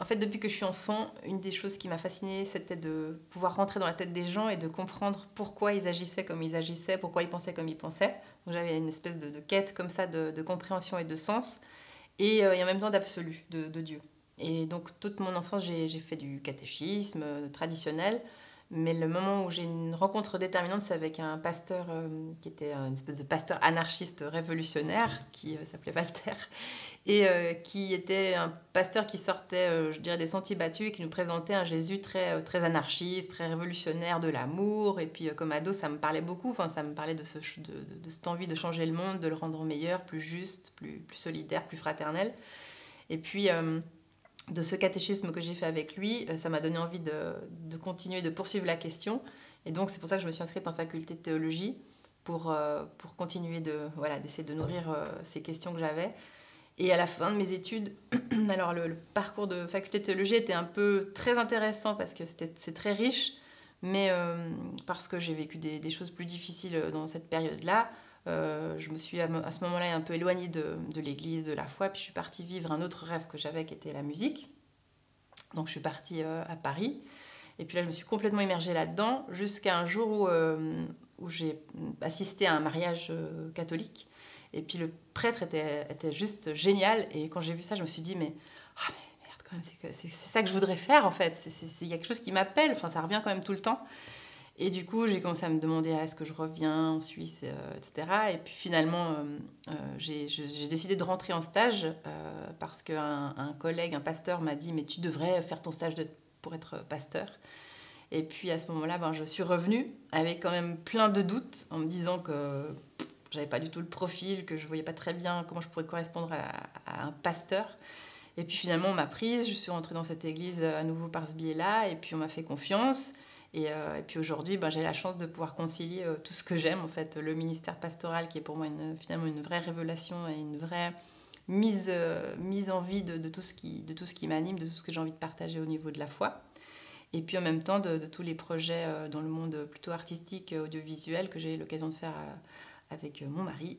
en fait, depuis que je suis enfant, une des choses qui m'a fascinée, c'était de pouvoir rentrer dans la tête des gens et de comprendre pourquoi ils agissaient comme ils agissaient, pourquoi ils pensaient comme ils pensaient. Donc j'avais une espèce de, quête comme ça de, compréhension et de sens, et, en même temps d'absolu, de, de, Dieu. Et donc toute mon enfance, j'ai fait du catéchisme traditionnel, mais le moment où j'ai une rencontre déterminante, c'est avec un pasteur euh, qui était une espèce de pasteur anarchiste révolutionnaire, qui euh, s'appelait Walter, et euh, qui était un pasteur qui sortait, je dirais, des sentiers battus et qui nous présentait un Jésus très, très anarchiste, très révolutionnaire de l'amour. Et puis, comme ado, ça me parlait beaucoup. Enfin, ça me parlait de, ce, de, de, cette envie de changer le monde, de le rendre meilleur, plus juste, plus, plus solidaire, plus fraternel. Et puis de ce catéchisme que j'ai fait avec lui, euh, ça m'a donné envie de, continuer, de poursuivre la question. Et donc, c'est pour ça que je me suis inscrite en faculté de théologie, pour, euh, pour continuer de, voilà, d'essayer de nourrir euh, ces questions que j'avais. Et à la fin de mes études, alors le, parcours de faculté de théologie était un peu très intéressant parce que c'est très riche, mais parce que j'ai vécu des, des, choses plus difficiles dans cette période-là. Euh, je me suis à, ce moment-là un peu éloignée de, l'église, de la foi, puis je suis partie vivre un autre rêve que j'avais qui était la musique. Donc je suis partie euh, à Paris. Et puis là, je me suis complètement immergée là-dedans jusqu'à un jour où, euh, j'ai assisté à un mariage catholique. Et puis le prêtre était, juste génial. Et quand j'ai vu ça, je me suis dit, mais, mais merde, c'est ça que je voudrais faire en fait. Il y a quelque chose qui m'appelle. Enfin, ça revient quand même tout le temps. Et du coup, j'ai commencé à me demander ah, est-ce que je reviens en Suisse, euh, etc. Et puis finalement, euh, euh, j'ai décidé de rentrer en stage parce qu'un un collègue, un pasteur, m'a dit mais tu devrais faire ton stage de, pour être pasteur. Et puis à ce moment-là, ben, je suis revenue avec quand même plein de doutes en me disant que j'avais pas du tout le profil, que je voyais pas très bien comment je pourrais correspondre à un pasteur. Et puis finalement, on m'a prise, je suis rentrée dans cette église à nouveau par ce biais-là, et puis on m'a fait confiance. Euh, et, puis aujourd'hui, ben, j'ai la chance de pouvoir concilier euh, tout ce que j'aime, en fait, le ministère pastoral qui est pour moi une, finalement une vraie révélation et une vraie mise, euh, en vie de, tout ce qui, de tout ce qui m'anime, de tout ce que j'ai envie de partager au niveau de la foi. Et puis en même temps de, tous les projets dans le monde plutôt artistique, audiovisuel que j'ai l'occasion de faire avec mon mari.